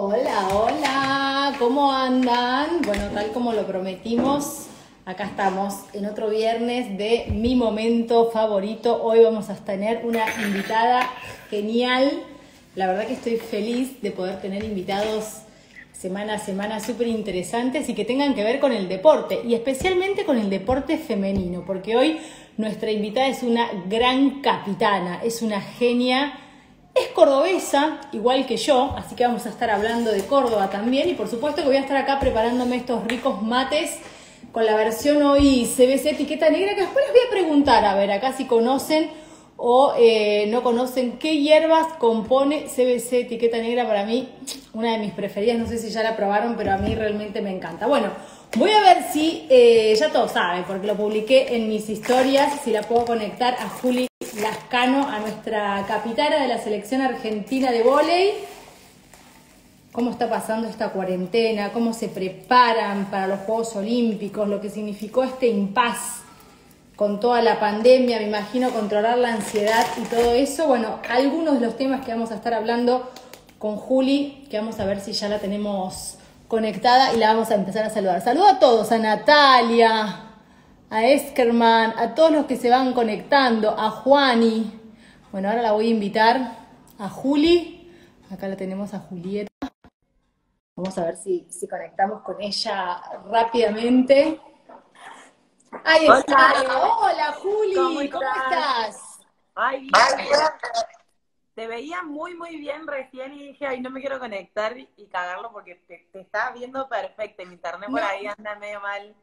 Hola, hola, ¿cómo andan? Bueno, tal como lo prometimos, acá estamos en otro viernes de mi momento favorito. Hoy vamos a tener una invitada genial. La verdad que estoy feliz de poder tener invitados semana a semana súper interesantes y que tengan que ver con el deporte y especialmente con el deporte femenino, porque hoy nuestra invitada es una gran capitana, es una genia es cordobesa, igual que yo, así que vamos a estar hablando de Córdoba también. Y por supuesto que voy a estar acá preparándome estos ricos mates con la versión hoy CBC etiqueta negra que después les voy a preguntar, a ver, acá si conocen o eh, no conocen qué hierbas compone CBC etiqueta negra. Para mí, una de mis preferidas, no sé si ya la probaron, pero a mí realmente me encanta. Bueno, voy a ver si, eh, ya todos saben, porque lo publiqué en mis historias, si la puedo conectar a Juli Lascano, a nuestra capitana de la selección argentina de vóley. ¿Cómo está pasando esta cuarentena? ¿Cómo se preparan para los Juegos Olímpicos? Lo que significó este impas con toda la pandemia, me imagino controlar la ansiedad y todo eso. Bueno, algunos de los temas que vamos a estar hablando con Juli, que vamos a ver si ya la tenemos conectada y la vamos a empezar a saludar. Saludo a todos, a Natalia, a Eskerman, a todos los que se van conectando, a Juani. Bueno, ahora la voy a invitar a Juli. Acá la tenemos a Julieta. Vamos a ver si, si conectamos con ella rápidamente. Ahí está. Hola, Juli. ¿Cómo estás? Ay, bien. Te veía muy, muy bien recién y dije, ay, no me quiero conectar y cagarlo porque te, te estaba viendo perfecto. Mi internet por ahí anda medio mal.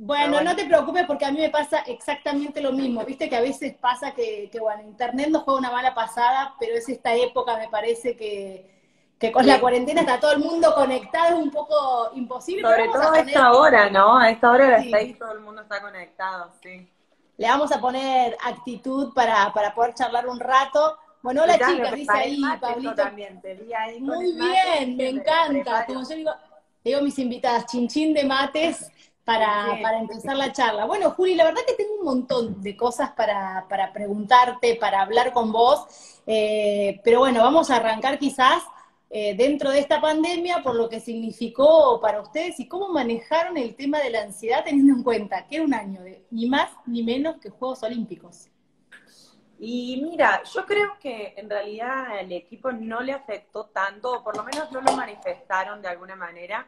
Bueno, no te preocupes porque a mí me pasa exactamente lo mismo. Viste que a veces pasa que, que bueno, Internet nos juega una mala pasada, pero es esta época, me parece que, que con la cuarentena está todo el mundo conectado, es un poco imposible. Sobre todo a, esta hora, ¿no? A esta hora de las todo el mundo está conectado, sí. Le vamos a poner actitud para, para poder charlar un rato. Bueno, hola chicas, dice ahí Pablito. También, te vi ahí Muy bien, me encanta. Como yo digo, digo mis invitadas, chinchín de mates para, para, empezar la charla. Bueno, Juli, la verdad que tengo un montón de cosas para, para preguntarte, para hablar con vos, eh, pero bueno, vamos a arrancar quizás eh, dentro de esta pandemia por lo que significó para ustedes y cómo manejaron el tema de la ansiedad teniendo en cuenta que era un año de ni más ni menos que Juegos Olímpicos. Y mira, yo creo que en realidad el equipo no le afectó tanto, o por lo menos no lo manifestaron de alguna manera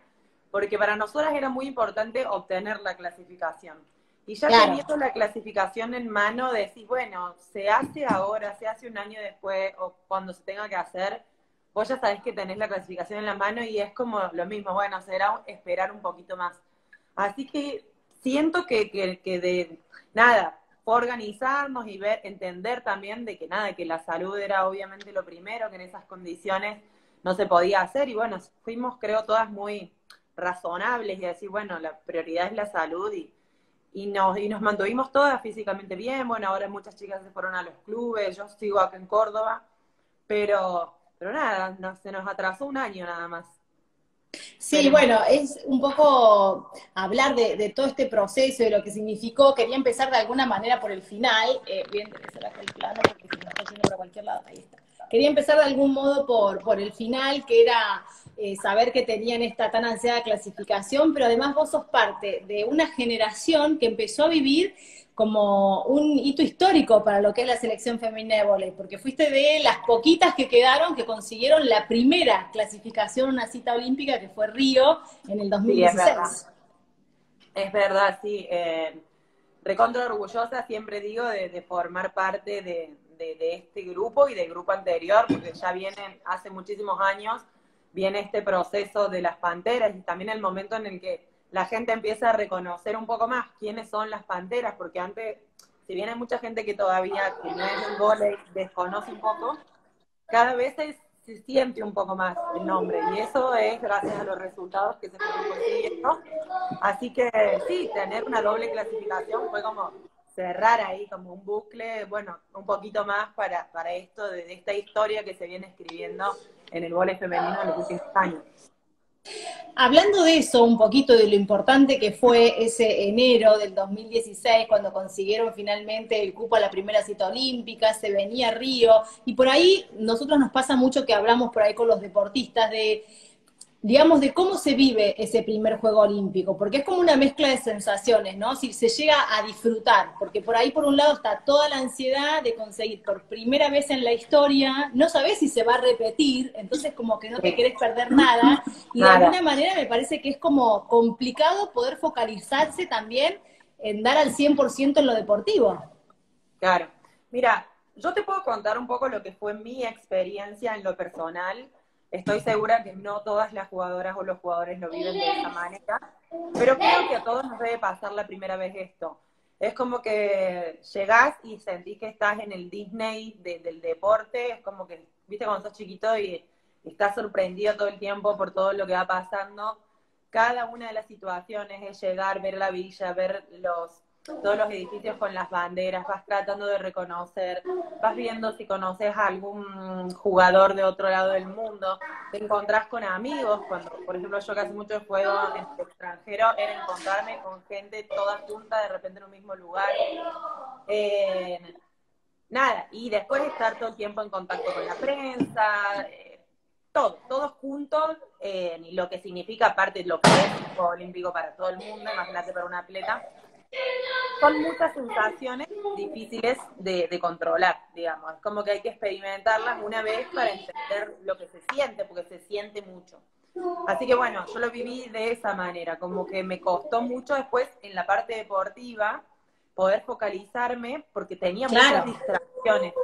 porque para nosotras era muy importante obtener la clasificación. Y ya teniendo la clasificación en mano, decís, bueno, se hace ahora, se hace un año después, o cuando se tenga que hacer, vos ya sabés que tenés la clasificación en la mano y es como lo mismo, bueno, será esperar un poquito más. Así que siento que, que, que de nada, organizarnos y ver, entender también de que nada, que la salud era obviamente lo primero, que en esas condiciones no se podía hacer, y bueno, fuimos creo todas muy razonables y decir, bueno, la prioridad es la salud y, y, nos, y nos mantuvimos todas físicamente bien. Bueno, ahora muchas chicas se fueron a los clubes, yo sigo acá en Córdoba, pero, pero nada, no, se nos atrasó un año nada más. Sí, bueno, es un poco hablar de, todo este proceso, de lo que significó. Quería empezar de alguna manera por el final. Eh, interesar acá el plano porque si no está yendo para cualquier lado, ahí está. Quería empezar de algún modo por, por el final, que era eh, saber que tenían esta tan ansiada clasificación, pero además vos sos parte de una generación que empezó a vivir como un hito histórico para lo que es la selección femenina de volei, porque fuiste de las poquitas que quedaron que consiguieron la primera clasificación a una cita olímpica que fue Río en el 2016. Sí, es, verdad. es verdad, sí. Eh, recontra orgullosa, siempre digo, de, formar parte de, de, este grupo y del grupo anterior, porque ya vienen hace muchísimos años viene este proceso de las panteras y también el momento en el que la gente empieza a reconocer un poco más quiénes son las panteras, porque antes, si bien hay mucha gente que todavía, que no es un volei, desconoce un poco, cada vez se siente un poco más el nombre, y eso es gracias a los resultados que se fueron consiguiendo. Así que sí, tener una doble clasificación fue como cerrar ahí como un bucle, bueno, un poquito más para, para esto, de, esta historia que se viene escribiendo en el vóley femenino en los últimos años. Hablando de eso, un poquito de lo importante que fue ese enero del 2016, cuando consiguieron finalmente el cupo a la primera cita olímpica, se venía Río, y por ahí nosotros nos pasa mucho que hablamos por ahí con los deportistas de digamos, de cómo se vive ese primer juego olímpico, porque es como una mezcla de sensaciones, ¿no? Si se llega a disfrutar, porque por ahí por un lado está toda la ansiedad de conseguir por primera vez en la historia, no sabes si se va a repetir, entonces como que no te querés perder nada, y de alguna manera me parece que es como complicado poder focalizarse también en dar al 100% en lo deportivo. Claro, mira, yo te puedo contar un poco lo que fue mi experiencia en lo personal, Estoy segura que no todas las jugadoras o los jugadores lo viven de esa manera, pero creo que a todos nos debe pasar la primera vez esto. Es como que llegás y sentís que estás en el Disney del deporte, es como que, viste, cuando sos chiquito y, y estás sorprendido todo el tiempo por todo lo que va pasando. Cada una de las situaciones es llegar, ver la villa, ver los todos los edificios con las banderas, vas tratando de reconocer, vas viendo si conoces a algún jugador de otro lado del mundo, te encontrás con amigos, cuando, por ejemplo, yo que hace mucho juego en el extranjero, era encontrarme con gente toda junta de repente en un mismo lugar. nada, y después estar todo el tiempo en contacto con la prensa, eh, todo, todos juntos, y lo que significa aparte lo que es el olímpico para todo el mundo, imagínate para un atleta, son muchas sensaciones difíciles de, controlar, digamos. Es como que hay que experimentarlas una vez para entender lo que se siente, porque se siente mucho. Así que bueno, yo lo viví de esa manera, como que me costó mucho después en la parte deportiva poder focalizarme porque tenía muchas distracciones.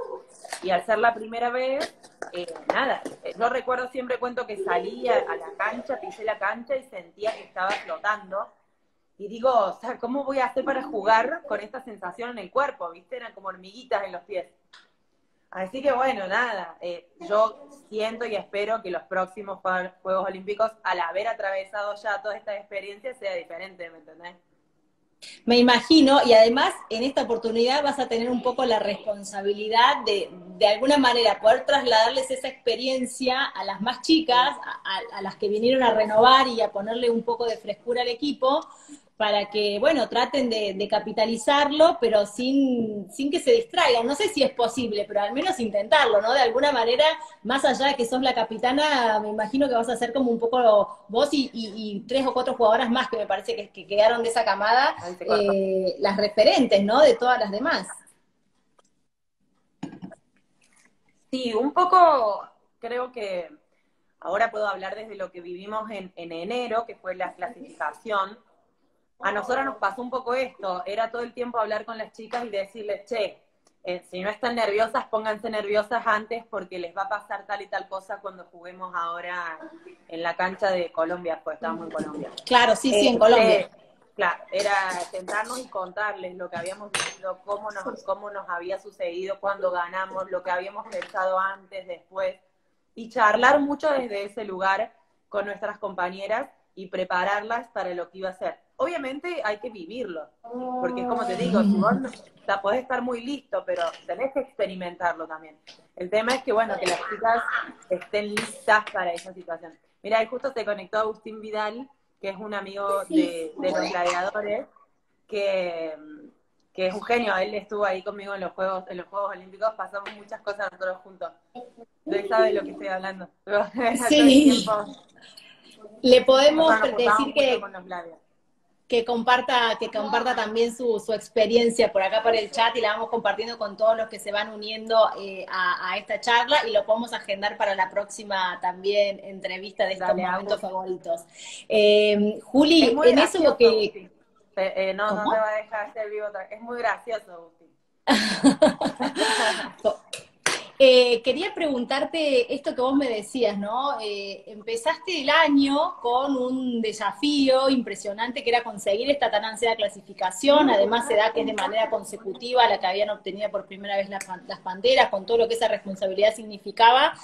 Y al ser la primera vez, eh, nada, eh, yo recuerdo siempre cuento que salí a la cancha, pisé la cancha y sentía que estaba flotando y digo, o sea, ¿cómo voy a hacer para jugar con esta sensación en el cuerpo? ¿Viste? Eran como hormiguitas en los pies. Así que bueno, nada, eh, yo siento y espero que los próximos Juegos Olímpicos, al haber atravesado ya toda esta experiencia, sea diferente, ¿me entendés? Me imagino, y además en esta oportunidad vas a tener un poco la responsabilidad de, de alguna manera, poder trasladarles esa experiencia a las más chicas, a, las que vinieron a renovar y a ponerle un poco de frescura al equipo, para que, bueno, traten de, capitalizarlo, pero sin, sin que se distraigan. No sé si es posible, pero al menos intentarlo, ¿no? De alguna manera, más allá de que sos la capitana, me imagino que vas a ser como un poco vos y, tres o cuatro jugadoras más que me parece que, quedaron de esa camada, eh, las referentes, ¿no? De todas las demás. Sí, un poco creo que ahora puedo hablar desde lo que vivimos en, en enero, que fue la clasificación a nosotros nos pasó un poco esto, era todo el tiempo hablar con las chicas y decirles, che, eh, si no están nerviosas, pónganse nerviosas antes porque les va a pasar tal y tal cosa cuando juguemos ahora en la cancha de Colombia, pues estábamos en Colombia. Claro, sí, sí, en este, Colombia. Claro, era sentarnos y contarles lo que habíamos vivido, cómo nos, cómo nos había sucedido cuando ganamos, lo que habíamos pensado antes, después, y charlar mucho desde ese lugar con nuestras compañeras y prepararlas para lo que iba a ser obviamente hay que vivirlo, porque es como te digo, tú o podés estar muy listo, pero tenés que experimentarlo también. El tema es que, bueno, que las chicas estén listas para esa situación. Mira, ahí justo se conectó Agustín Vidal, que es un amigo de, los gladiadores, que, que, es un genio, él estuvo ahí conmigo en los Juegos, en los Juegos Olímpicos, pasamos muchas cosas nosotros juntos. Él sabe lo que estoy hablando. Sí. Le podemos decir que que comparta, que comparta también su, su, experiencia por acá por el chat y la vamos compartiendo con todos los que se van uniendo eh, a, esta charla y lo podemos agendar para la próxima también entrevista de estos momentos favoritos. Eh, Juli, en eso lo que... Eh, no, no te va a dejar hacer vivo. Es muy gracioso, Agustín. Eh, quería preguntarte esto que vos me decías, ¿no? Eh, empezaste el año con un desafío impresionante que era conseguir esta tan ansiada clasificación, además se da que es de manera consecutiva la que habían obtenido por primera vez las, banderas, con todo lo que esa responsabilidad significaba.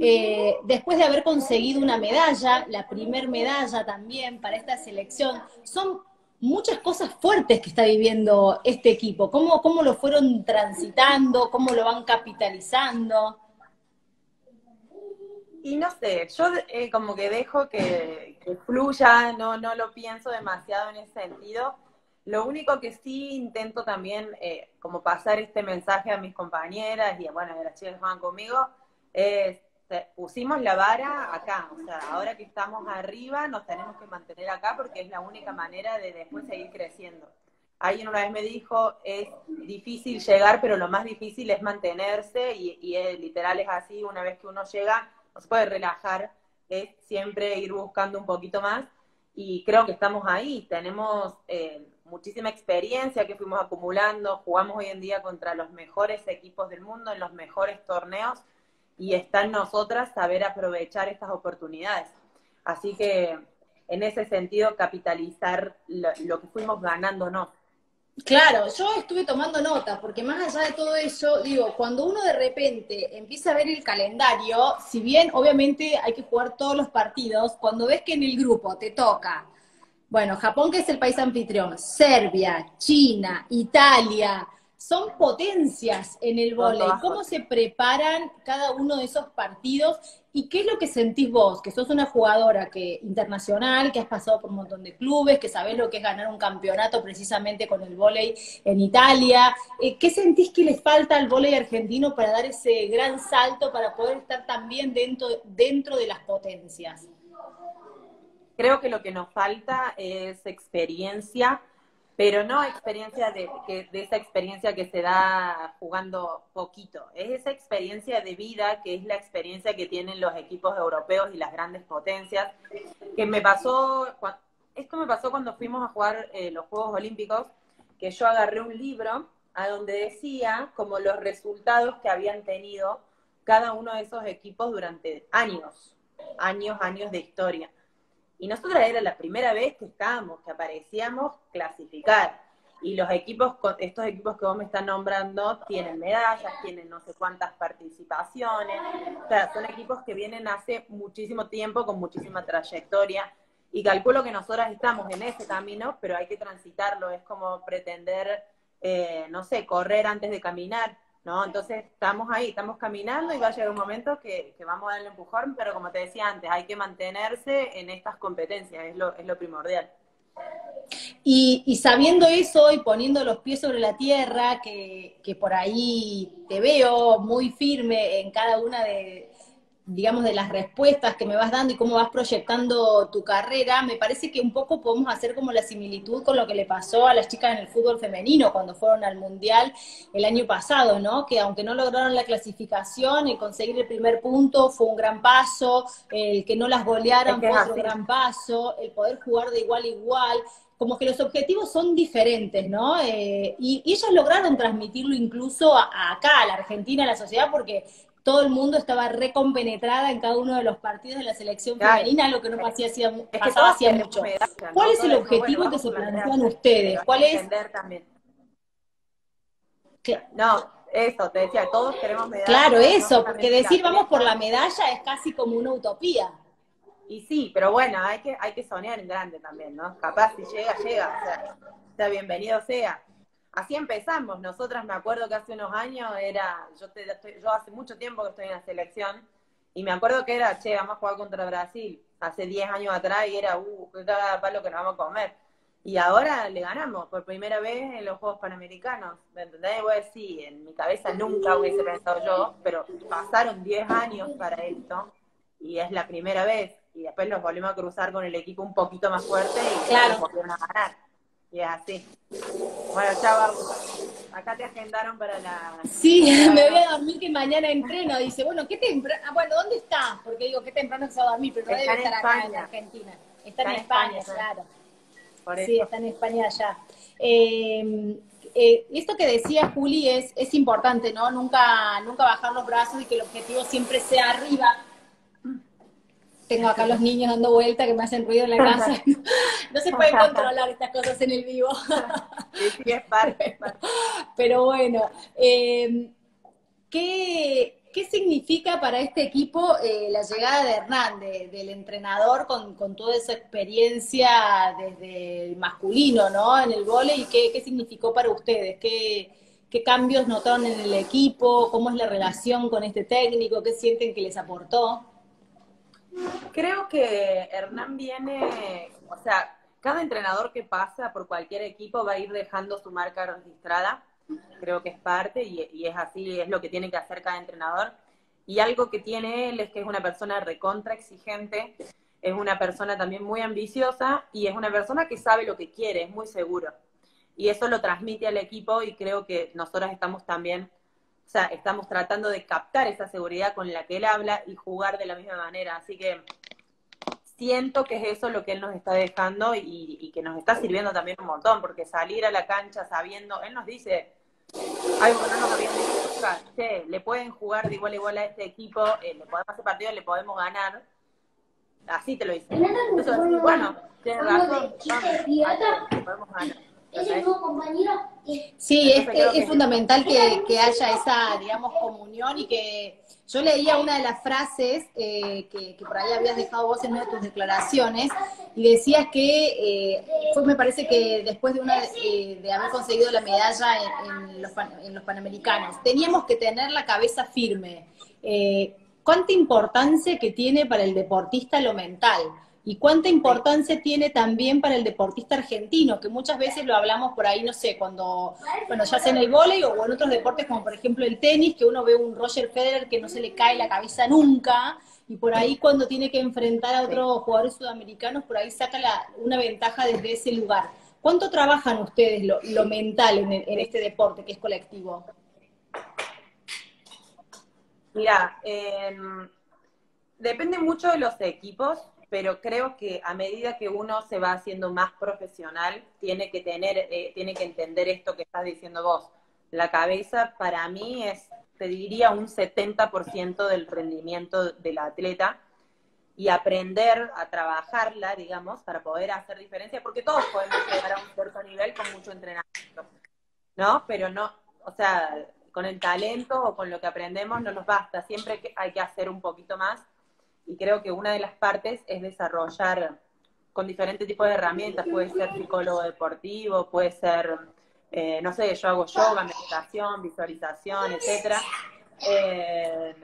Eh, después de haber conseguido una medalla, la primer medalla también para esta selección, son muchas cosas fuertes que está viviendo este equipo. ¿Cómo, cómo lo fueron transitando? ¿Cómo lo van capitalizando? Y no sé, yo eh, como que dejo que, fluya, no, no lo pienso demasiado en ese sentido. Lo único que sí intento también, eh, como pasar este mensaje a mis compañeras y bueno, a las chicas que van conmigo, es pusimos la vara acá, o sea, ahora que estamos arriba nos tenemos que mantener acá porque es la única manera de después seguir creciendo. Alguien una vez me dijo, es difícil llegar, pero lo más difícil es mantenerse y, y literal es así, una vez que uno llega, no se puede relajar, es siempre ir buscando un poquito más y creo que estamos ahí, tenemos eh, muchísima experiencia que fuimos acumulando, jugamos hoy en día contra los mejores equipos del mundo en los mejores torneos y está en nosotras saber aprovechar estas oportunidades. Así que en ese sentido capitalizar lo, lo que fuimos ganando, ¿no? Claro, yo estuve tomando nota, porque más allá de todo eso, digo, cuando uno de repente empieza a ver el calendario, si bien obviamente hay que jugar todos los partidos, cuando ves que en el grupo te toca, bueno, Japón que es el país anfitrión, Serbia, China, Italia, son potencias en el vóley. ¿Cómo se preparan cada uno de esos partidos? ¿Y qué es lo que sentís vos? Que sos una jugadora que internacional, que has pasado por un montón de clubes, que sabés lo que es ganar un campeonato precisamente con el vóley en Italia. Eh, ¿Qué sentís que les falta al vóley argentino para dar ese gran salto, para poder estar también dentro, dentro de las potencias? Creo que lo que nos falta es experiencia pero no experiencia de, de esa experiencia que se da jugando poquito, es esa experiencia de vida que es la experiencia que tienen los equipos europeos y las grandes potencias, que me pasó, esto me pasó cuando fuimos a jugar eh, los Juegos Olímpicos, que yo agarré un libro a donde decía como los resultados que habían tenido cada uno de esos equipos durante años, años, años de historia. Y nosotras era la primera vez que estábamos, que aparecíamos clasificar. Y los equipos, estos equipos que vos me estás nombrando, tienen medallas, tienen no sé cuántas participaciones. O sea, son equipos que vienen hace muchísimo tiempo, con muchísima trayectoria. Y calculo que nosotras estamos en ese camino, pero hay que transitarlo. Es como pretender, eh, no sé, correr antes de caminar. ¿No? Entonces estamos ahí, estamos caminando y va a llegar un momento que, vamos a darle empujón, pero como te decía antes, hay que mantenerse en estas competencias, es lo, es lo primordial. Y, y, sabiendo eso y poniendo los pies sobre la tierra, que, que por ahí te veo muy firme en cada una de, digamos, de las respuestas que me vas dando y cómo vas proyectando tu carrera, me parece que un poco podemos hacer como la similitud con lo que le pasó a las chicas en el fútbol femenino cuando fueron al Mundial el año pasado, ¿no? Que aunque no lograron la clasificación, el conseguir el primer punto fue un gran paso, el que no las golearan fue otro gran paso, el poder jugar de igual a igual, como que los objetivos son diferentes, ¿no? Eh, y, ellas lograron transmitirlo incluso acá, a la Argentina, a la sociedad, porque todo el mundo estaba recompenetrada en cada uno de los partidos de la selección femenina, lo que no pasaba hacía, pasaba hacía mucho. ¿Cuál es el objetivo que se plantean ustedes? ¿Cuál es? También. No, eso, te decía, todos queremos medallas. Claro, eso, porque decir vamos por la medalla es casi como una utopía. Y sí, pero bueno, hay que, hay que soñar en grande también, ¿no? Capaz si llega, llega, o sea, sea bienvenido sea así empezamos. Nosotras me acuerdo que hace unos años era, yo, yo hace mucho tiempo que estoy en la selección, y me acuerdo que era, che, vamos a jugar contra Brasil, hace 10 años atrás, y era, uh, qué cada palo que nos vamos a comer. Y ahora le ganamos por primera vez en los Juegos Panamericanos. ¿Me entendés? Voy a decir, en mi cabeza nunca hubiese pensado yo, pero pasaron 10 años para esto y es la primera vez. Y después nos volvimos a cruzar con el equipo un poquito más fuerte y claro. nos volvieron a ganar. Y así. Bueno, chao, Acá te agendaron para la... Sí, me voy a dormir que mañana entreno. Dice, bueno, ¿qué temprano? Ah, bueno, ¿dónde está? Porque digo, qué temprano se va a dormir, pero no debe estar acá en Argentina. Está, en, España, claro. sí, está en España allá. Eh, eh, esto que decía Juli es, es importante, ¿no? Nunca, nunca bajar los brazos y que el objetivo siempre sea arriba tengo acá los niños dando vuelta que me hacen ruido en la casa. no se pueden controlar estas cosas en el vivo. sí, es parte, Pero bueno, em, ¿qué, significa para este equipo eh, la llegada de Hernán, del entrenador con, toda esa experiencia desde el masculino, ¿no? En el vóley, ¿qué, qué significó para ustedes? ¿Qué, ¿Qué cambios notaron en el equipo? ¿Cómo es la relación con este técnico? ¿Qué sienten que les aportó? Creo que Hernán viene, o sea, cada entrenador que pasa por cualquier equipo va a ir dejando su marca registrada. Creo que es parte y, es así, es lo que tiene que hacer cada entrenador. Y algo que tiene él es que es una persona recontra exigente, es una persona también muy ambiciosa y es una persona que sabe lo que quiere, es muy seguro. Y eso lo transmite al equipo y creo que nosotros estamos también, o sea, estamos tratando de captar esa seguridad con la que él habla y jugar de la misma manera. Así que siento que es eso lo que él nos está dejando y, que nos está sirviendo también un montón, porque salir a la cancha sabiendo, él nos dice, ay, bueno, no nos habían dicho le pueden jugar de igual a igual a este equipo, eh, le podemos hacer partido, le podemos ganar, así te lo dice. Entonces, bueno, tienes razón, podemos ganar. Sí, es, es, fundamental que, que, haya esa, digamos, comunión y que yo leía una de las frases eh, que, por ahí habías dejado vos en una de tus declaraciones y decías que, eh, fue, me parece que después de, una, eh, de haber conseguido la medalla en, los, en, los, Panamericanos, teníamos que tener la cabeza firme. ¿Cuánta importancia que tiene para el deportista lo mental? Y cuánta importancia tiene también para el deportista argentino, que muchas veces lo hablamos por ahí, no sé, cuando, bueno, ya sea en el vóley o en otros deportes como por ejemplo el tenis, que uno ve un Roger Federer que no se le cae la cabeza nunca, y por ahí cuando tiene que enfrentar a otros jugadores sudamericanos, por ahí saca una ventaja desde ese lugar. ¿Cuánto trabajan ustedes lo, mental en, en, este deporte que es colectivo? Mira, em, depende mucho de los equipos pero creo que a medida que uno se va haciendo más profesional, tiene que tener, eh, tiene que entender esto que estás diciendo vos. La cabeza para mí es, te diría, un 70% del rendimiento del atleta y aprender a trabajarla, digamos, para poder hacer diferencia, porque todos podemos llegar a un cierto nivel con mucho entrenamiento, ¿no? Pero no, o sea, con el talento o con lo que aprendemos no nos basta, siempre hay que hacer un poquito más y creo que una de las partes es desarrollar con diferentes tipos de herramientas, puede ser psicólogo deportivo, puede ser, eh, no sé, yo hago yoga, meditación, visualización, etcétera. Eh,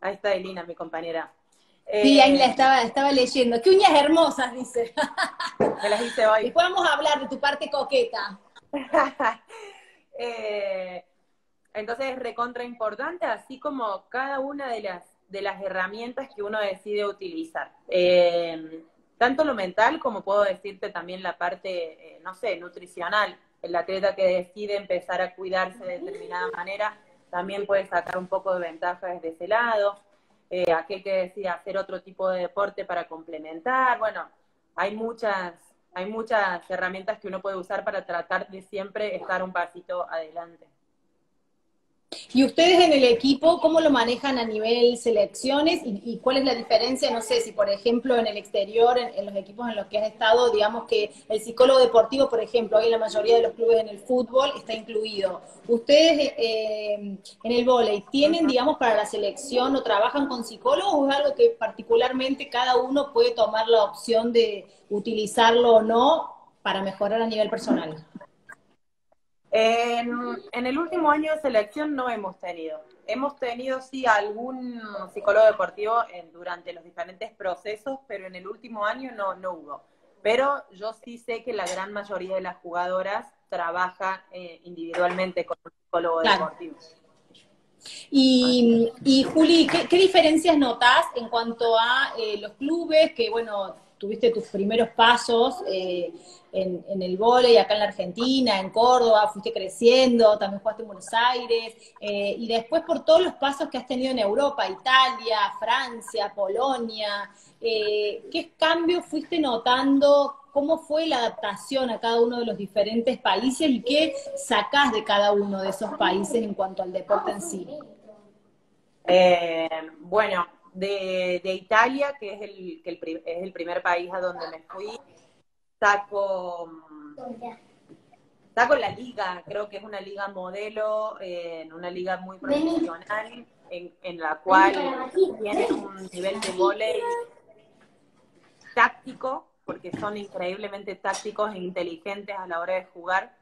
ahí está Elina, mi compañera. sí, ahí la eh, estaba, estaba leyendo. ¡Qué uñas hermosas! Dice. Me las hice hoy. Y podemos hablar de tu parte coqueta. entonces es recontra importante, así como cada una de las de las herramientas que uno decide utilizar. Eh, tanto lo mental como puedo decirte también la parte, eh, no sé, nutricional. El atleta que decide empezar a cuidarse de determinada manera también puede sacar un poco de ventaja desde ese lado. Eh, aquel que decide hacer otro tipo de deporte para complementar. Bueno, hay muchas, hay muchas herramientas que uno puede usar para tratar de siempre estar un pasito adelante. ¿Y ustedes en el equipo cómo lo manejan a nivel selecciones y, cuál es la diferencia? No sé si, por ejemplo, en el exterior, en, los equipos en los que has estado, digamos que el psicólogo deportivo, por ejemplo, hoy en la mayoría de los clubes en el fútbol está incluido. ¿Ustedes eh, en el vóley tienen, digamos, para la selección o trabajan con psicólogos o es algo que particularmente cada uno puede tomar la opción de utilizarlo o no para mejorar a nivel personal? En, el último año de selección no hemos tenido. Hemos tenido sí algún psicólogo deportivo durante los diferentes procesos, pero en el último año no, no hubo. Pero yo sí sé que la gran mayoría de las jugadoras trabaja eh, individualmente con un psicólogo deportivo. Y, y Juli, ¿qué, diferencias notas en cuanto a eh, los clubes que, bueno, tuviste tus primeros pasos eh, en, el vóley acá en la Argentina, en Córdoba, fuiste creciendo, también jugaste en Buenos Aires, eh, y después por todos los pasos que has tenido en Europa, Italia, Francia, Polonia, eh, ¿qué cambios fuiste notando? ¿Cómo fue la adaptación a cada uno de los diferentes países y qué sacás de cada uno de esos países en cuanto al deporte en sí? bueno, de, Italia, que es el, que es el primer país a donde me fui, saco, saco la liga, creo que es una liga modelo, en una liga muy profesional, en, la cual tiene un nivel de volei táctico, porque son increíblemente tácticos e inteligentes a la hora de jugar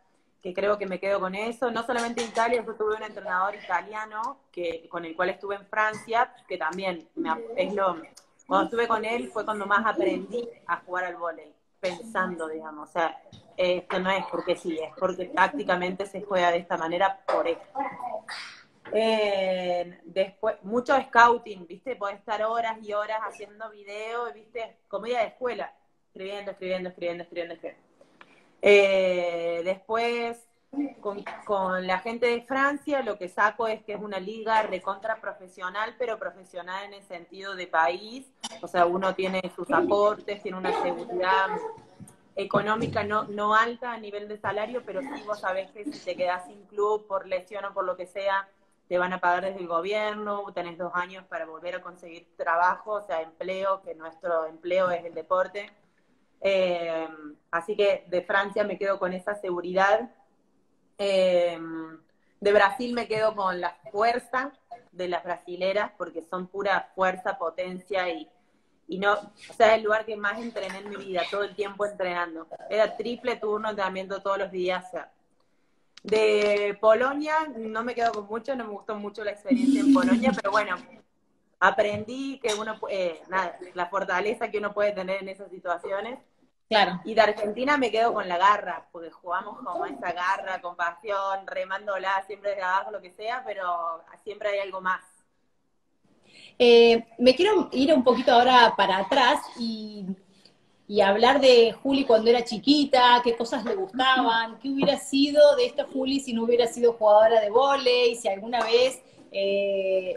que creo que me quedo con eso. No solamente en Italia, yo tuve un entrenador italiano que, con el cual estuve en Francia, que también me, es lo, cuando estuve con él fue cuando más aprendí a jugar al vóley, pensando, digamos. O sea, esto no es porque sí, es porque tácticamente se juega de esta manera por esto. Eh, después, mucho scouting, ¿viste? Podés estar horas y horas haciendo videos, ¿viste? Comida de escuela, escribiendo, escribiendo, escribiendo, escribiendo, escribiendo. Eh, después, con, la gente de Francia, lo que saco es que es una liga recontra profesional, pero profesional en el sentido de país. O sea, uno tiene sus aportes, tiene una seguridad económica no, no alta a nivel de salario, pero sí vos sabés que si te quedás sin club por lesión o por lo que sea, te van a pagar desde el gobierno, tenés dos años para volver a conseguir trabajo, o sea, empleo, que nuestro empleo es el deporte. Eh, así que de Francia me quedo con esa seguridad. Eh, de Brasil me quedo con la fuerza de las brasileras, porque son pura fuerza, potencia y, y no, o sea, es el lugar que más entrené en mi vida, todo el tiempo entrenando. Era triple turno, entrenamiento todos los días. O sea. De Polonia no me quedo con mucho, no me gustó mucho la experiencia en Polonia, pero bueno, aprendí que uno, eh, nada, la fortaleza que uno puede tener en esas situaciones. Claro. Y de Argentina me quedo con la garra, porque jugamos como esa garra, con pasión, remándola siempre desde abajo, lo que sea, pero siempre hay algo más. Eh, me quiero ir un poquito ahora para atrás y, hablar de Juli cuando era chiquita, qué cosas le gustaban, qué hubiera sido de esta Juli si no hubiera sido jugadora de vóley, si alguna vez eh,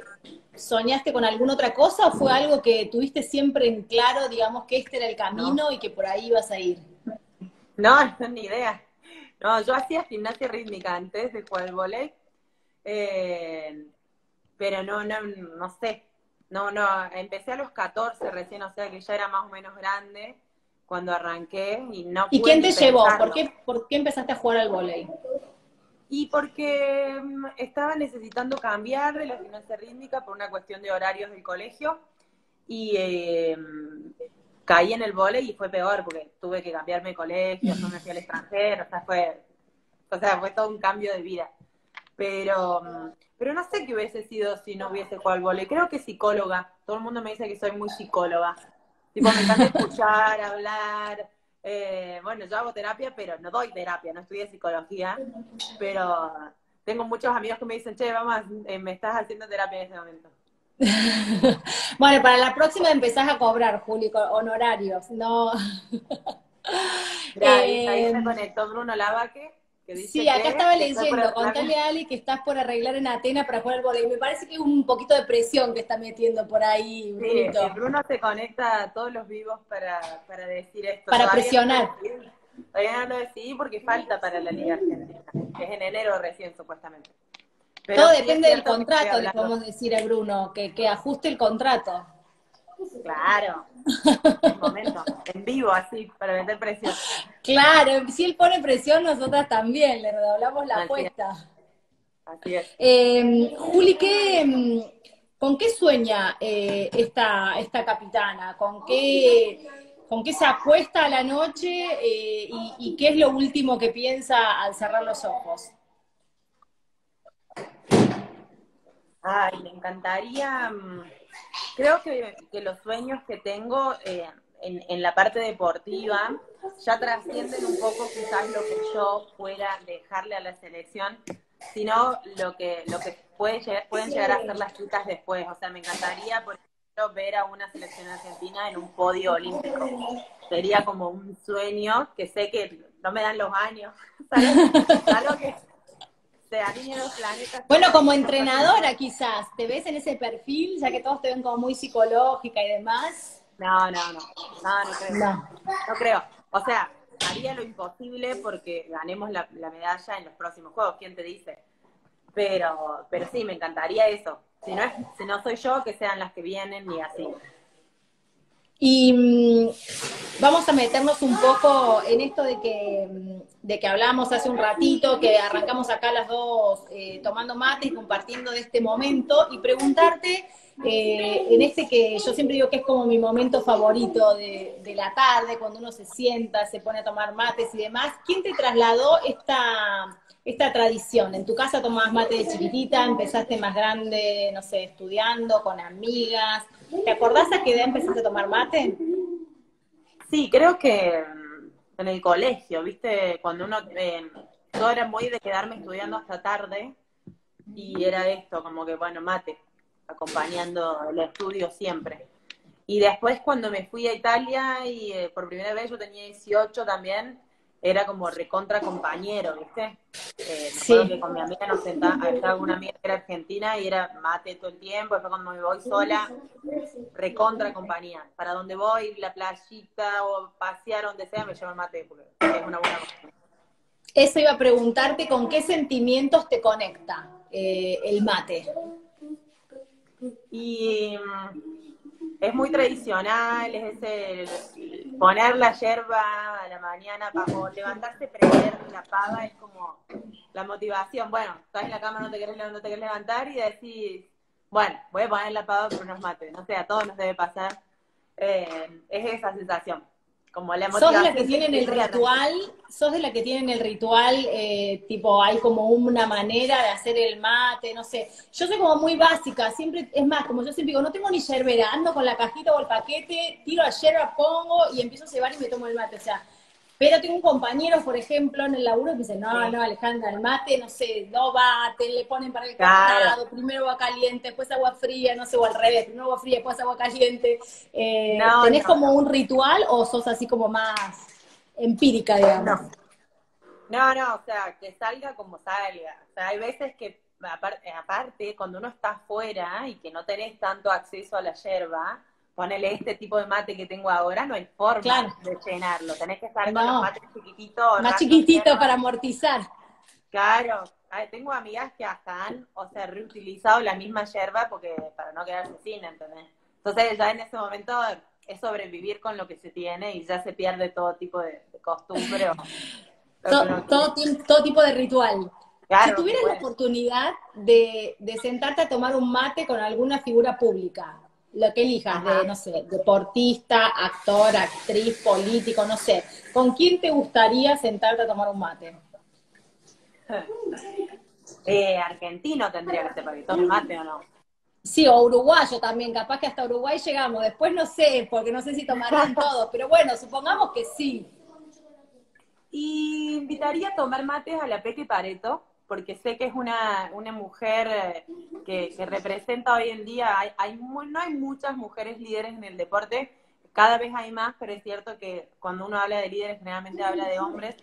soñaste con alguna otra cosa o fue algo que tuviste siempre en claro, digamos que este era el camino y que por ahí ibas a ir. No, no, ni idea. No, yo hacía gimnasia rítmica antes de jugar al vóley, eh, pero no, no, no sé, no, no, empecé a los 14 recién, o sea que ya era más o menos grande cuando arranqué y no ¿Y quién te llevó? ¿Por qué, ¿Por qué empezaste a jugar al volei? Y porque mm, estaba necesitando cambiar de la gimnasia rítmica por una cuestión de horarios del colegio y eh, caí en el volei y fue peor porque tuve que cambiarme de colegio, no me fui al extranjero, o sea, fue, o sea, fue todo un cambio de vida. Pero mm, pero no sé qué hubiese sido si no hubiese jugado al vole. Creo que psicóloga. Todo el mundo me dice que soy muy psicóloga. Tipo, me encanta escuchar, hablar. Eh, bueno, yo hago terapia, pero no doy terapia, no estudié psicología. Pero tengo muchos amigos que me dicen, che, vamos, eh, me estás haciendo terapia en este momento. bueno, para la próxima empezás a cobrar, Juli, honorarios, no. ahí, ahí se conectó Bruno Lavaque sí, acá estaba leyendo, contale a Ali que estás por arreglar en Atenas para jugar al volei. Me parece que es un poquito de presión que está metiendo por ahí, Bruno. Sí, Bruno se conecta a todos los vivos para, para decir esto. Para presionar. todavía no lo decidí porque falta para la Liga Argentina. Es en enero recién, supuestamente. Todo depende del contrato, le podemos decir a Bruno, que, que ajuste el contrato. Claro, en momento, en vivo, así, para meter presión. Claro, si él pone presión, nosotras también, le redoblamos la apuesta. Así es. Eh, Juli, ¿qué, mm, ¿con qué sueña eh, esta, esta capitana? ¿Con qué, ¿Con qué se acuesta a la noche eh, y, y qué es lo último que piensa al cerrar los ojos? Ay, me encantaría mm, creo que, los sueños que tengo eh, en, la parte deportiva ya trascienden un poco quizás lo que yo pueda dejarle a la selección, sino lo que, lo que puede pueden llegar a ser las chicas después. O sea, me encantaría, por ejemplo, ver a una selección argentina en un podio olímpico. Sería como un sueño que sé que no me dan los años. Algo que bueno, como entrenadora quizás, ¿te ves en ese perfil, ya que todos te ven como muy psicológica y demás? No, no, no, no, no creo. No. creo. O sea, haría lo imposible porque ganemos la, medalla en los próximos juegos, ¿quién te dice? Pero, pero sí, me encantaría eso. Si no, es, si no soy yo, que sean las que vienen y así. Y mm, vamos a meternos un poco en esto de que, mm, de que hablamos hace un ratito, que arrancamos acá las dos eh, tomando mate y compartiendo de este momento, y preguntarte eh, en este que yo siempre digo que es como mi momento favorito de, la tarde, cuando uno se sienta, se pone a tomar mates y demás, ¿quién te trasladó esta, esta tradición? ¿En tu casa tomabas mate de chiquitita, empezaste más grande, no sé, estudiando, con amigas? ¿Te acordás a qué edad empezaste a tomar mate? Sí, creo que mm, en el colegio, ¿viste? Cuando uno, eh, yo era muy de quedarme estudiando hasta tarde y era esto, como que, bueno, mate, acompañando el estudio siempre. Y después cuando me fui a Italia y eh, por primera vez yo tenía 18 también, era como recontra compañero, ¿viste? Eh, me acuerdo que con mi amiga nos sentaba, estaba una amiga que era argentina y era mate todo el tiempo, después cuando me voy sola, recontra compañía. Para donde voy, la playita o pasear donde sea, me llevo el mate porque es una buena compañía. Eso iba a preguntarte, ¿con qué sentimientos te conecta eh, el mate? Y mm, es muy tradicional, es ese poner la yerba a la mañana para levantarse, prender la pava, es como la motivación. Bueno, estás en la cama, no te querés, no te querés levantar y decís, bueno, voy a poner la pava pero unos mates. No sé, a todos nos debe pasar. Eh, es esa sensación como la ¿Sos de la que tienen el ritual? ¿Sos de la que tienen el ritual, eh, tipo, hay como una manera de hacer el mate, no sé? Yo soy como muy básica, siempre, es más, como yo siempre digo, no tengo ni yerbera, ando con la cajita o el paquete, tiro la yerba, pongo y empiezo a cebar y me tomo el mate, o sea, pero tengo un compañero, por ejemplo, en el laburo que dice, no, no, Alejandra, el mate, no sé, no bate, le ponen para el claro. primero agua caliente, después agua fría, no sé, o al revés, primero agua fría, después agua caliente. Eh, ¿Tenés como un ritual o sos así como más empírica, digamos? No. no, o sea, que salga como salga. O sea, hay veces que, aparte, cuando uno está afuera y que no tenés tanto acceso a la yerba, ponele este tipo de mate que tengo ahora, no hay forma de llenarlo. Tenés que estar con los mates chiquititos. Más chiquititos para amortizar. Claro. Tengo amigas que hasta han, o sea, reutilizado la misma yerba porque para no quedarse sin, ¿entendés? Entonces ya en ese momento es sobrevivir con lo que se tiene y ya se pierde todo tipo de, costumbre. todo, todo, tipo de ritual. si tuvieras la oportunidad de, de sentarte a tomar un mate con alguna figura pública, lo que elijas, de, no sé, deportista, actor, actriz, político, no sé. ¿Con quién te gustaría sentarte a tomar un mate? Eh, argentino tendría que ser para que tome mate o no. Sí, o uruguayo también, capaz que hasta Uruguay llegamos. Después no sé, porque no sé si tomarán todos, pero bueno, supongamos que sí. Y invitaría a tomar mates a la Peque Pareto, porque sé que es una, una mujer eh, que, representa hoy en día, hay, hay no hay muchas mujeres líderes en el deporte, cada vez hay más, pero es cierto que cuando uno habla de líderes generalmente habla de hombres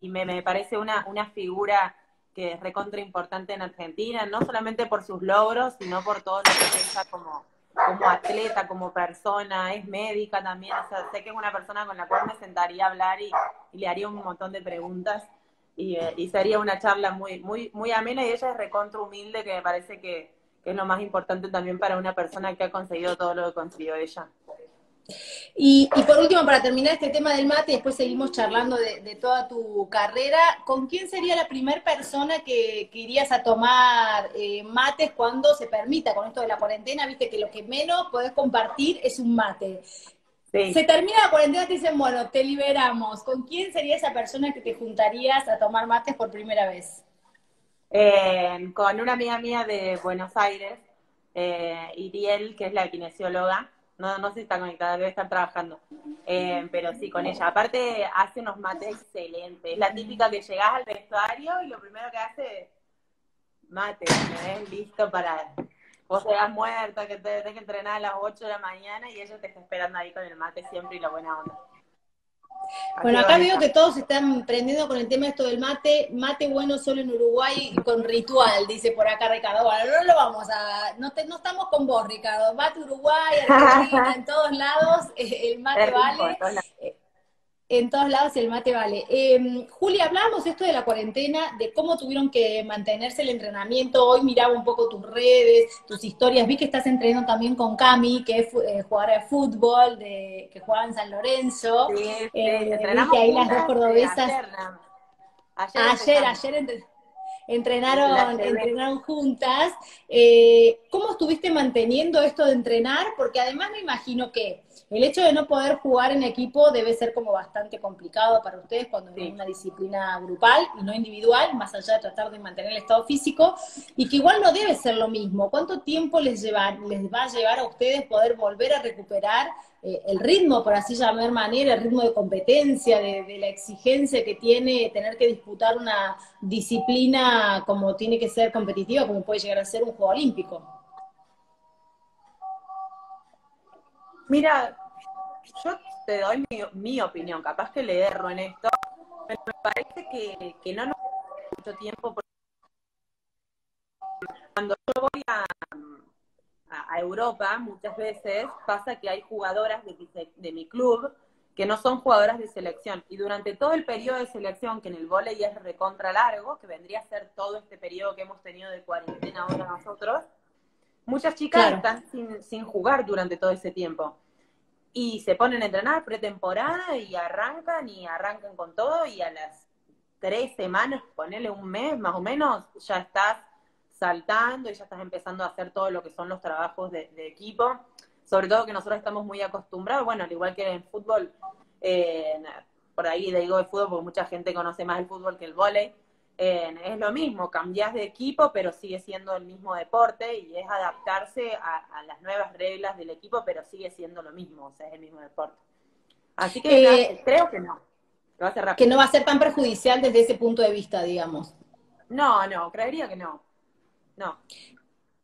y me, me parece una, una figura que es recontra importante en Argentina, no solamente por sus logros, sino por todo lo que piensa como, como atleta, como persona, es médica también, o sea, sé que es una persona con la cual me sentaría a hablar y le haría un montón de preguntas eh, y, sería una charla muy, muy, muy amena y ella es recontra humilde, que me parece que, es lo más importante también para una persona que ha conseguido todo lo que consiguió ella. Y, por último, para terminar este tema del mate, después seguimos charlando de, toda tu carrera, ¿con quién sería la primera persona que, irías a tomar eh, mates cuando se permita con esto de la cuarentena? Viste que lo que menos podés compartir es un mate. Se termina la cuarentena, te dicen, bueno, te liberamos. ¿Con quién sería esa persona que te juntarías a tomar mates por primera vez? Eh, con una amiga mía de Buenos Aires, eh, Iriel, que es la kinesióloga. No, no sé si está conectada, debe estar trabajando. Eh, pero sí, con ella. Aparte, hace unos mates excelentes. Es la típica que llegás al vestuario y lo primero que hace es mate, ¿eh? listo para vos seas muerta, que te tenés que entrenar a las 8 de la mañana y ella te está esperando ahí con el mate siempre y la buena onda. bueno, acá veo que todos están prendiendo con el tema esto del mate, mate bueno solo en Uruguay con ritual, dice por acá Ricardo. Bueno, no lo vamos a, no, no estamos con vos, Ricardo. Mate Uruguay, Argentina, en todos lados, el mate vale en todos lados el mate vale. Eh, Julia, hablábamos esto de la cuarentena, de cómo tuvieron que mantenerse el entrenamiento. Hoy miraba un poco tus redes, tus historias. Vi que estás entrenando también con Cami, que es eh, jugadora de fútbol, de, que juega en San Lorenzo. Sí, sí, eh, que ahí las dos cordobesas. Ayer, ayer, ayer, entrenaron, entrenaron juntas. Eh, ¿Cómo estuviste manteniendo esto de entrenar? Porque además me imagino que el hecho de no poder jugar en equipo debe ser como bastante complicado para ustedes cuando es una disciplina grupal y no individual, más allá de tratar de mantener el estado físico, y que igual no debe ser lo mismo. ¿Cuánto tiempo les, lleva, les va a llevar a ustedes poder volver a recuperar eh, el ritmo, por así llamar manera, el ritmo de competencia, de, la exigencia que tiene tener que disputar una disciplina como tiene que ser competitiva, como puede llegar a ser un juego olímpico. Mira, yo te doy mi, opinión, capaz que le erro en esto, pero me parece que, que no nos mucho tiempo. Cuando yo voy a, a, Europa, muchas veces pasa que hay jugadoras de, de mi club que no son jugadoras de selección. Y durante todo el periodo de selección, que en el volei es recontra largo, que vendría a ser todo este periodo que hemos tenido de cuarentena ahora nosotros, muchas chicas están sin, sin, jugar durante todo ese tiempo. Y se ponen a entrenar pretemporada y arrancan y arrancan con todo y a las tres semanas, ponerle un mes más o menos, ya estás saltando y ya estás empezando a hacer todo lo que son los trabajos de, equipo. Sobre todo que nosotros estamos muy acostumbrados, bueno, al igual que en fútbol, eh, por ahí digo de fútbol porque mucha gente conoce más el fútbol que el vóley, eh, es lo mismo, cambias de equipo, pero sigue siendo el mismo deporte y es adaptarse a, las nuevas reglas del equipo, pero sigue siendo lo mismo, o sea, es el mismo deporte. Así que eh, creo que no. Que no va a ser tan perjudicial desde ese punto de vista, digamos. No, no, creería que no. No.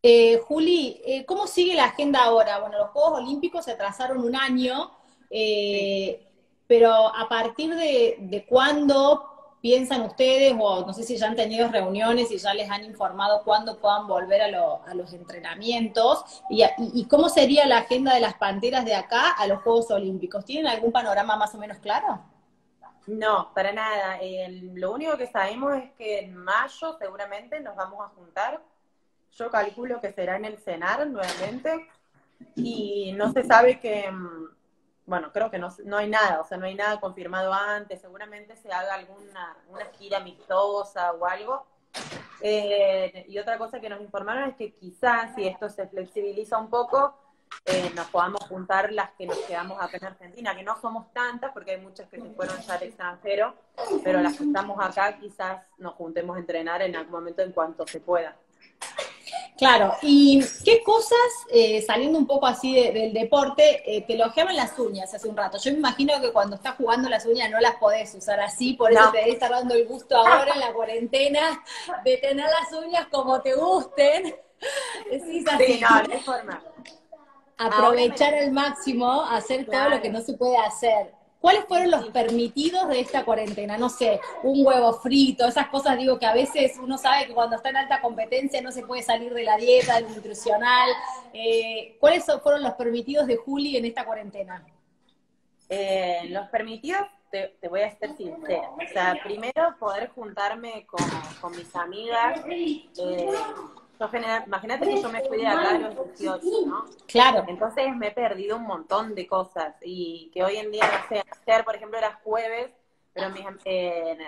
Eh, Juli, eh, ¿cómo sigue la agenda ahora? Bueno, los Juegos Olímpicos se atrasaron un año, eh, pero a partir de, cuándo piensan ustedes, o no sé si ya han tenido reuniones y ya les han informado cuándo puedan volver a, los entrenamientos, y, cómo sería la agenda de las Panteras de acá a los Juegos Olímpicos. ¿Tienen algún panorama más o menos claro? No, para nada. lo único que sabemos es que en mayo seguramente nos vamos a juntar yo calculo que será en el CENAR nuevamente y no se sabe que, mm, bueno, creo que no, no hay nada, o sea, no hay nada confirmado antes, seguramente se haga alguna una gira amistosa o algo. Eh, y otra cosa que nos informaron es que quizás si esto se flexibiliza un poco, eh, nos podamos juntar las que nos quedamos acá en Argentina, que no somos tantas porque hay muchas que se fueron ya al extranjero, pero las que estamos acá quizás nos juntemos a entrenar en algún momento en cuanto se pueda. Claro, ¿y qué cosas, eh, saliendo un poco así del deporte, eh, te elogiaban las uñas hace un rato? Yo me imagino que cuando estás jugando las uñas no las podés usar así, por eso te estar dando el gusto ahora en la cuarentena de tener las uñas como te gusten. Sí, así. no, no forma. Aprovechar al máximo, hacer todo lo que no se puede hacer. ¿Cuáles fueron los permitidos de esta cuarentena? No sé, un huevo frito, esas cosas, digo que a veces uno sabe que cuando está en alta competencia no se puede salir de la dieta, del nutricional. Eh, ¿Cuáles fueron los permitidos de Juli en esta cuarentena? Eh, los permitidos, te, voy a ser sincera. O sea, primero poder juntarme con, mis amigas. Eh, imagínate que yo me fui de acá a los 18, ¿no? Claro. Entonces me he perdido un montón de cosas y que hoy en día, no sé, ayer, por ejemplo, era jueves, pero mis, eh,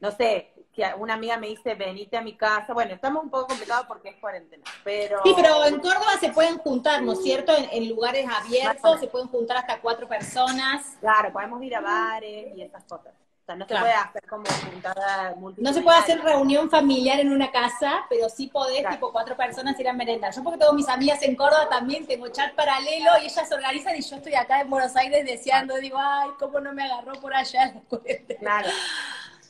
no sé, que una amiga me dice, venite a mi casa. Bueno, estamos un poco complicados porque es cuarentena, pero... Sí, pero en Córdoba se pueden juntar, ¿no es cierto? En, lugares abiertos se pueden juntar hasta cuatro personas. Claro, podemos ir a bares y esas cosas. O sea, no se puede hacer como juntada No se puede hacer reunión familiar en una casa, pero sí podés, tipo, cuatro personas ir a merendar. Yo porque tengo mis amigas en Córdoba también, tengo chat paralelo y ellas se organizan y yo estoy acá en Buenos Aires deseando, digo, ay, ¿cómo no me agarró por allá? Claro.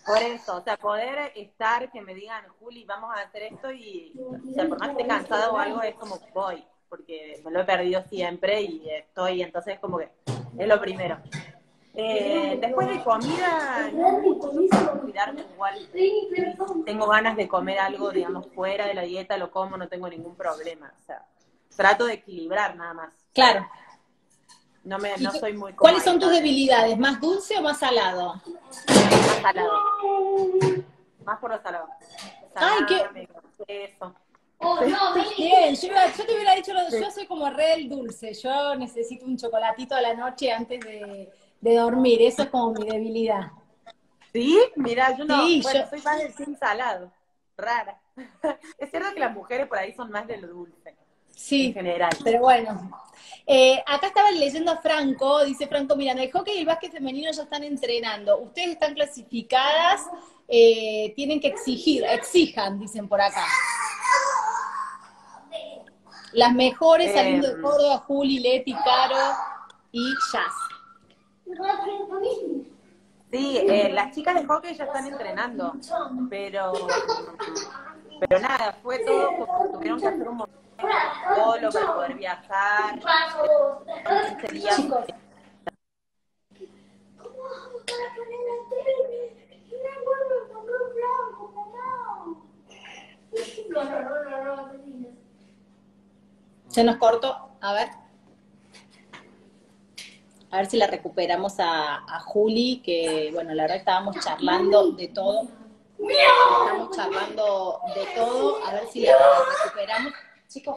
Por eso, o sea, poder estar, que me digan, Juli, vamos a hacer esto y, o sea, por más que esté cansado o algo, es como, voy, porque me lo he perdido siempre y estoy, entonces como que es lo primero. Eh, después de comida, cuidarme igual. Tengo ganas de comer algo, digamos, fuera de la dieta, lo como, no tengo ningún problema. O sea, trato de equilibrar nada más. Claro. No, me, no soy muy ¿Cuáles son tus debilidades? ¿Más dulce o más salado? Más salado. Más por lo salado. Ay, qué... Eso. Oh, no, Bien, yo, yo, te hubiera dicho, yo soy como re dulce, yo necesito un chocolatito a la noche antes de, de dormir, eso es como mi debilidad. ¿Sí? Mira, yo no, bueno, soy más del sin salado, rara. es cierto que las mujeres por ahí son más de lo dulce. Sí, en general. Pero bueno. Eh, acá estaba leyendo a Franco, dice Franco, mira, el hockey y el básquet femenino ya están entrenando. Ustedes están clasificadas, eh, tienen que exigir, exijan, dicen por acá. Las mejores saliendo de em. Córdoba, Juli, Leti, Caro. y jazz. Sí, eh, las chicas de hockey ya están entrenando, pero pero nada, fue todo como tuvieron que hacer un montón de para poder viajar. Chicos. Se nos cortó, a ver. A ver si la recuperamos a, a Juli, que bueno, la verdad estábamos charlando de todo. Estamos charlando de todo, a ver si la recuperamos. Chicos,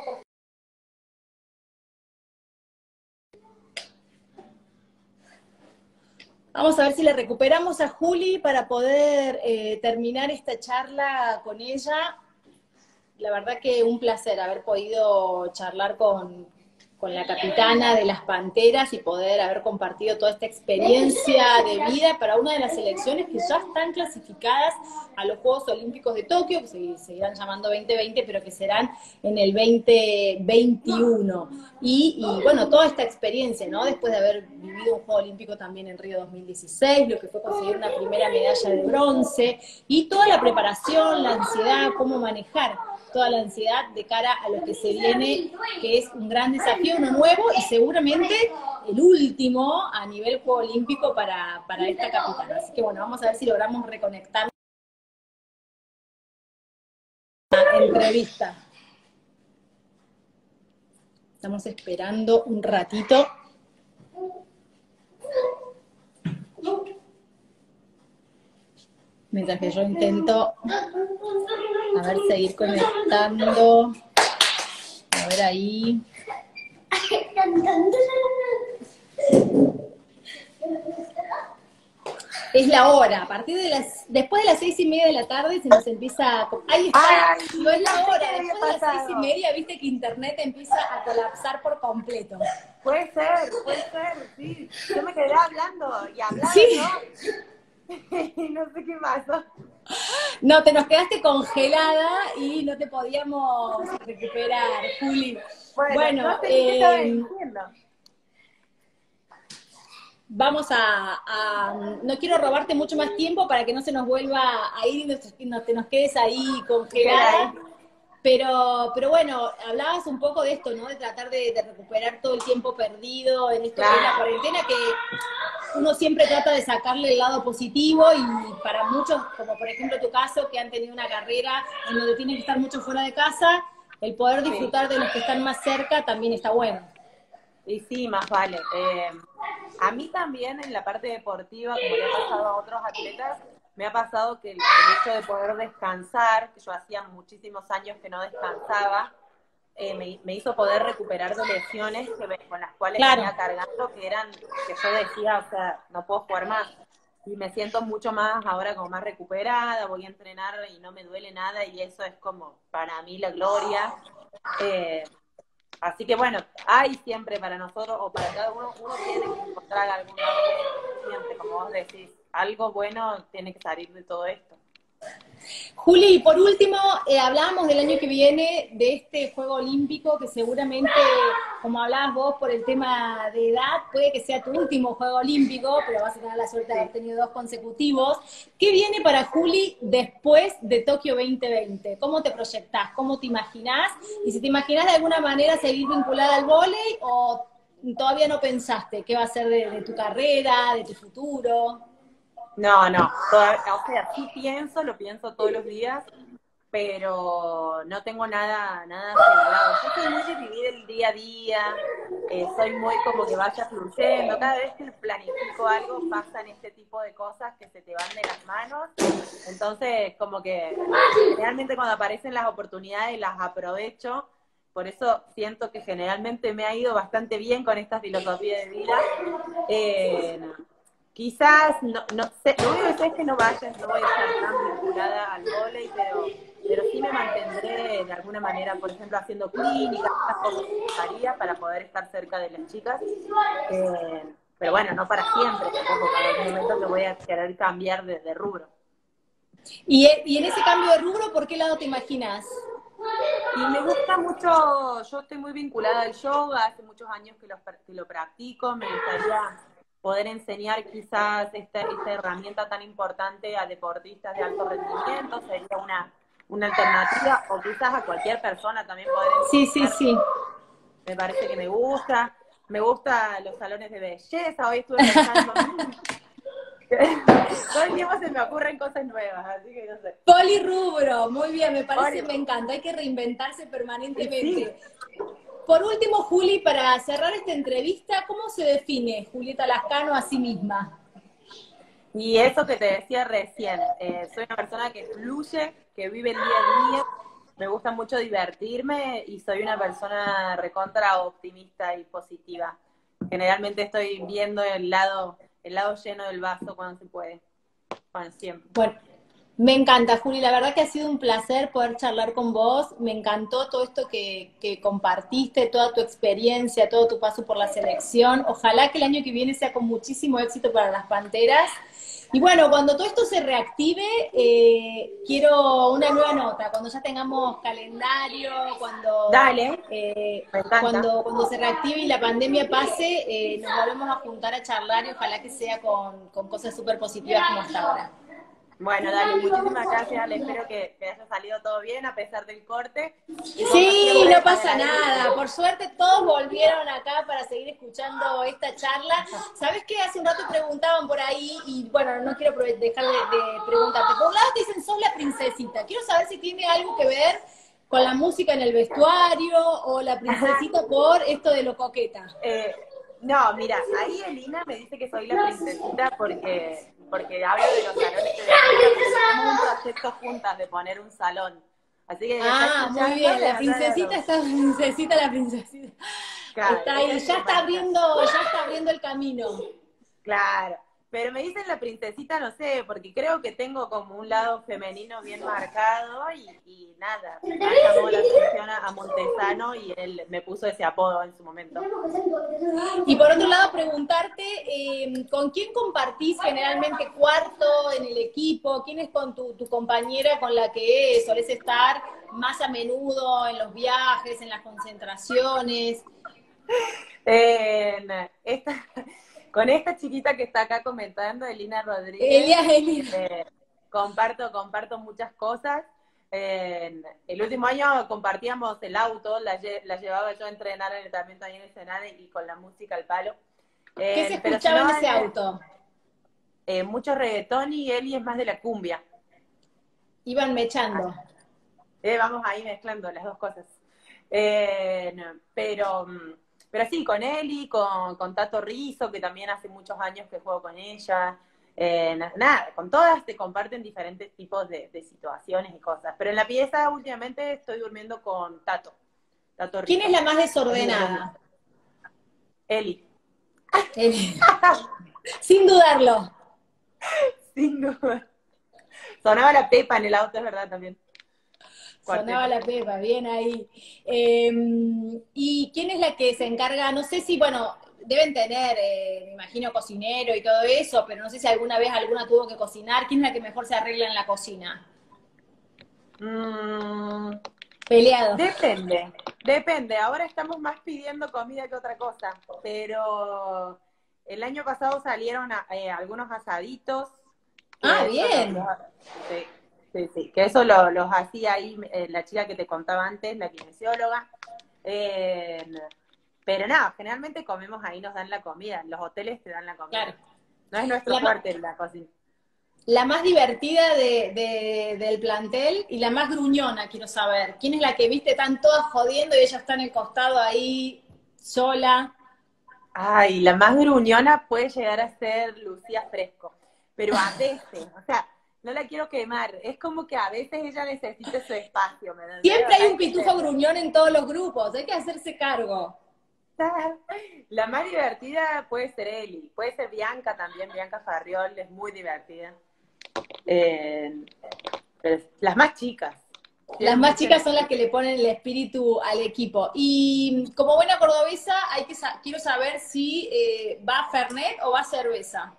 Vamos a ver si le recuperamos a Juli para poder eh, terminar esta charla con ella. La verdad que un placer haber podido charlar con, con la capitana de las Panteras y poder haber compartido toda esta experiencia de vida para una de las selecciones que ya están clasificadas a los Juegos Olímpicos de Tokio, que se seguirán llamando 2020, pero que serán en el 2021. Y, y, bueno, toda esta experiencia, ¿no? Después de haber vivido un Juego Olímpico también en Río 2016, lo que fue conseguir una primera medalla de bronce, y toda la preparación, la ansiedad, cómo manejar toda la ansiedad de cara a lo que se viene, que es un gran desafío, uno nuevo y seguramente el último a nivel Juego Olímpico para, para esta capitana. Así que bueno, vamos a ver si logramos reconectar la entrevista. Estamos esperando un ratito. Mientras que yo intento, a ver, seguir conectando. A ver ahí. Es la hora, a partir de las, después de las seis y media de la tarde se nos empieza a... Ahí está, no es la hora, después de las seis y media viste que internet empieza a colapsar por completo. Puede ser, puede ser, sí. Yo me quedé hablando y hablando, ¿Sí? no sé qué pasó. No, te nos quedaste congelada y no te podíamos recuperar, Juli. Bueno, eh, vamos a, No quiero robarte mucho más tiempo para que no se nos vuelva a ir y no te nos quedes ahí congelada. Pero, pero bueno, hablabas un poco de esto, ¿no? De tratar de, recuperar todo el tiempo perdido en esto de la cuarentena, que uno siempre trata de sacarle el lado positivo y para muchos, como por ejemplo tu caso, que han tenido una carrera en donde tienen que estar mucho fuera de casa, el poder disfrutar de los que están más cerca también está bueno. Y sí, más vale. Eh, a mí también en la parte deportiva, como le ha pasado a otros atletas, me ha pasado que el, hecho de poder descansar, que yo hacía muchísimos años que no descansaba, eh, me, hizo poder recuperar de lesiones que con las cuales venía cargando, que eran, que yo decía, o sea, no puedo jugar más. Y me siento mucho más ahora como más recuperada, voy a entrenar y no me duele nada y eso es como para mí la gloria. Eh, así que bueno, hay siempre para nosotros o para cada uno, uno tiene que encontrar algún siempre, como vos decís, algo bueno tiene que salir de todo esto. Juli, por último, eh, hablábamos del año que viene, de este Juego Olímpico, que seguramente, como hablabas vos, por el tema de edad, puede que sea tu último Juego Olímpico, pero vas a tener la suerte de haber tenido dos consecutivos. ¿Qué viene para Juli después de Tokio 2020? ¿Cómo te proyectás? ¿Cómo te imaginás? Y si te imaginás de alguna manera seguir vinculada al vóley o todavía no pensaste qué va a ser de tu carrera, de tu futuro. No, no, o sea, sí pienso, lo pienso todos los días, pero no tengo nada, nada asegurado. Yo soy muy de vivir el día a día, eh, soy muy como que vaya fluyendo. Cada vez que planifico algo pasan este tipo de cosas que se te van de las manos. Entonces, como que realmente cuando aparecen las oportunidades las aprovecho. Por eso siento que generalmente me ha ido bastante bien con esta filosofía de vida. Eh, Quizás, no, no sé, lo único que sé es que no vaya, no voy a estar tan vinculada al volei, pero, pero sí me mantendré de alguna manera, por ejemplo, haciendo clínicas, estas cosas que haría para poder estar cerca de las chicas. Eh, pero bueno, no para siempre, tampoco, para algún momento que voy a querer cambiar de, rubro. ¿Y, ¿Y en ese cambio de rubro, por qué lado te imaginas? Y me gusta mucho, yo estoy muy vinculada al yoga, hace muchos años que lo, que lo practico, me gustaría poder enseñar quizás esta, esta herramienta tan importante a deportistas de alto rendimiento, sería una, una alternativa, o quizás a cualquier persona también poder Sí, sí, sí. Me parece que me gusta. Me gustan los salones de belleza, hoy estuve pensando... Todo el tiempo se me ocurren cosas nuevas, así que no sé. Polirrubro, muy bien, me parece, me encanta, hay que reinventarse permanentemente. Por último, Juli, para cerrar esta entrevista, ¿cómo se define Julieta Lascano a sí misma? Y eso que te decía recién, eh, soy una persona que fluye, que vive el día a día, me gusta mucho divertirme y soy una persona recontra optimista y positiva. Generalmente estoy viendo el lado el lado lleno del vaso cuando se puede. Bueno, siempre. Bueno, me encanta, Juli. La verdad que ha sido un placer poder charlar con vos. Me encantó todo esto que, que, compartiste, toda tu experiencia, todo tu paso por la selección. Ojalá que el año que viene sea con muchísimo éxito para las Panteras. Y bueno, cuando todo esto se reactive, eh, quiero una nueva nota, cuando ya tengamos calendario, cuando, Dale, eh, cuando, cuando se reactive y la pandemia pase, eh, nos volvemos a juntar a charlar y ojalá que sea con, con cosas súper positivas como hasta ahora. Bueno, dale, muchísimas gracias, Le Espero que, haya salido todo bien a pesar del corte. Sí, no pasa nada. Por suerte todos volvieron acá para seguir escuchando esta charla. ¿Sabes qué? Hace un rato preguntaban por ahí y bueno, no quiero dejar de, preguntarte. Por un lado te dicen, sos la princesita. Quiero saber si tiene algo que ver con la música en el vestuario o la princesita por esto de lo coqueta. Eh, no, mira, ahí Elina me dice que soy la princesita porque porque hablo de los salones de tenemos un proyecto juntas de poner un salón. Así que ah, muy bien, la princesita está princesita, la princesita. está ahí, ya está abriendo, ya está abriendo el camino. Claro. Pero me dicen la princesita, no sé, porque creo que tengo como un lado femenino bien marcado y, nada, me llamó la atención a Montesano y él me puso ese apodo en su momento. Y por otro lado, preguntarte, em, ¿con quién compartís generalmente cuarto en el equipo? ¿Quién es con tu, compañera con la que solés estar más a menudo en los viajes, en las concentraciones? esta con esta chiquita que está acá comentando, Elina Rodríguez. Ella Elina. Eh, comparto, comparto muchas cosas. el último año compartíamos el auto, la, llevaba yo a entrenar en, también, también en Senade y con la música al palo. ¿Qué se escuchaba en ese auto? Eh, mucho reggaetón y Eli es más de la cumbia. Iban mechando. Eh, vamos ahí mezclando las dos cosas. pero mm, pero sí, con Eli, con, con Tato Rizo, que también hace muchos años que juego con ella. Eh, nada, con todas te comparten diferentes tipos de, situaciones y cosas. Pero en la pieza últimamente estoy durmiendo con Tato. Tato ¿Quién es la más desordenada? Eli. Eli. Sin dudarlo. Sin duda. Sonaba la pepa en el auto, es verdad también. Sonaba la pepa, bien ahí. Em, ¿Y quién es la que se encarga? No sé si, bueno, deben tener, eh, me imagino, cocinero y todo eso, pero no sé si alguna vez alguna tuvo que cocinar. ¿Quién es la que mejor se arregla en la cocina? Mm, Peleado. Depende, depende. Ahora estamos más pidiendo comida que otra cosa, pero el año pasado salieron eh, algunos asaditos. Ah, bien. Sí, sí, que eso lo, los hacía ahí eh, la chica que te contaba antes, la kinesióloga. Eh, pero nada, generalmente comemos ahí, nos dan la comida, los hoteles te dan la comida. Claro. No es nuestro fuerte la cocina. La más divertida de, del plantel y la más gruñona, quiero saber. ¿Quién es la que viste? Están todas jodiendo y ella está en el costado ahí, sola. Ay, la más gruñona puede llegar a ser Lucía Fresco, pero a veces, o sea, no la quiero quemar. Es como que a veces ella necesita su espacio. Siempre hay un pitufo gruñón en todos los grupos, hay que hacerse cargo. La más divertida puede ser Eli, puede ser Bianca también, Bianca Farriol, es muy divertida. Eh, las más chicas. Las más chicas son las que le ponen el espíritu al equipo. Y como buena cordobesa, hay que quiero saber si eh, va Fernet o va cerveza.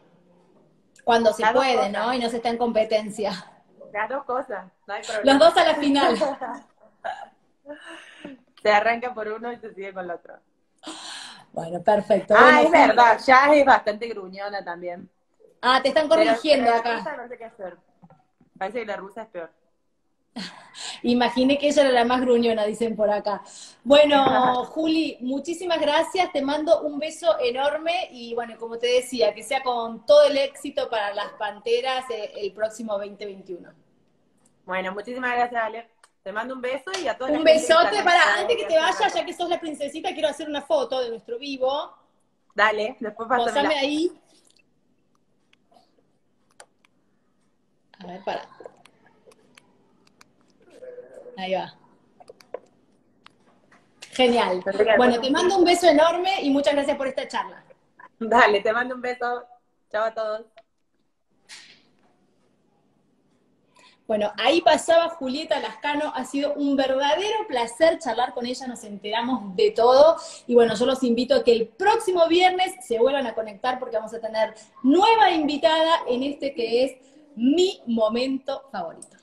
Cuando se puede, ¿no? Y no se está en competencia. Las dos cosas, no hay problema. Los dos a la final. Se arranca por uno y se sigue con el otro. Bueno, perfecto. Ah, Bueno, es verdad, ya es bastante gruñona también. Ah, te están corrigiendo pero la acá. rusa no sé qué hacer. Parece que la rusa es peor. Imaginé que ella era la más gruñona, dicen por acá. Bueno, Juli, muchísimas gracias, te mando un beso enorme y bueno, como te decía, que sea con todo el éxito para las Panteras eh, el próximo 2021. Bueno, muchísimas gracias, Ale. Te mando un beso y a todos Un besote para, antes que te vayas, ya que sos la princesita, quiero hacer una foto de nuestro vivo. Dale, después pásame Posame ahí. A ver, para. Ahí va. Genial. Bueno, te mando un beso enorme y muchas gracias por esta charla. Dale, te mando un beso. Chao a todos. Bueno, ahí pasaba Julieta Lascano, ha sido un verdadero placer charlar con ella, nos enteramos de todo y bueno, yo los invito a que el próximo viernes se vuelvan a conectar porque vamos a tener nueva invitada en este que es mi momento favorito.